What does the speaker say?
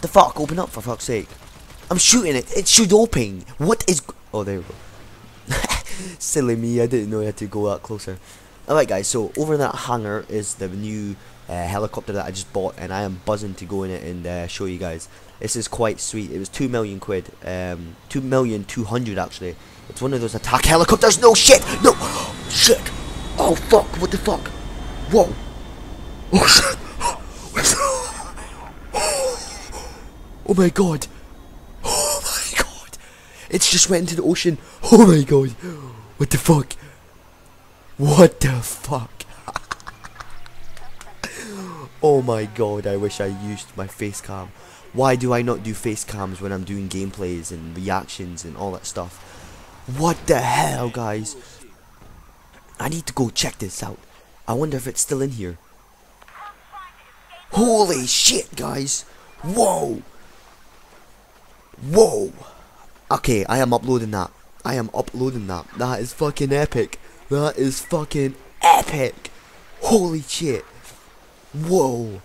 The fuck? Open up for fuck's sake. I'm shooting it. It should open. What is... Oh, there we go. Silly me, I didn't know I had to go that closer. Alright guys, so over in that hangar is the new uh, helicopter that I just bought and I am buzzing to go in it and uh, show you guys. This is quite sweet. It was 2 million quid. Um, 2 million 200 actually. It's one of those attack helicopters. No shit! No! Shit! Oh fuck! What the fuck? Whoa! Oh shit! Oh my god! Oh my god! It's just went into the ocean. Oh my god! What the fuck? What the fuck? oh my god, I wish I used my face cam. Why do I not do face cams when I'm doing gameplays and reactions and all that stuff? What the hell, guys? I need to go check this out. I wonder if it's still in here. Holy shit, guys! Whoa! Whoa! Okay, I am uploading that. I am uploading that. That is fucking epic. That is fucking epic. Holy shit. Whoa.